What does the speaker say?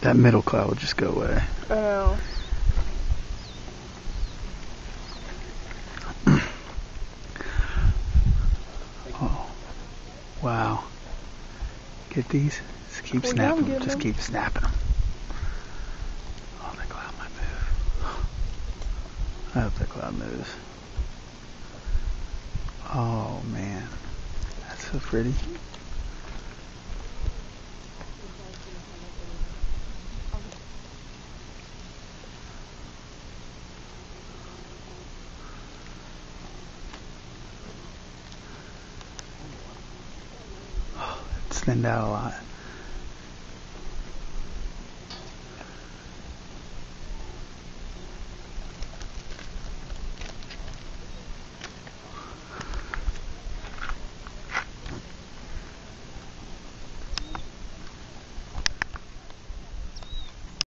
That middle cloud will just go away. Oh. Oh. Wow. Get these? Just keep Well, snapping them. Just keep snapping them. Oh, that cloud might move. I hope that cloud moves. Oh, man. That's so pretty. send out a lot.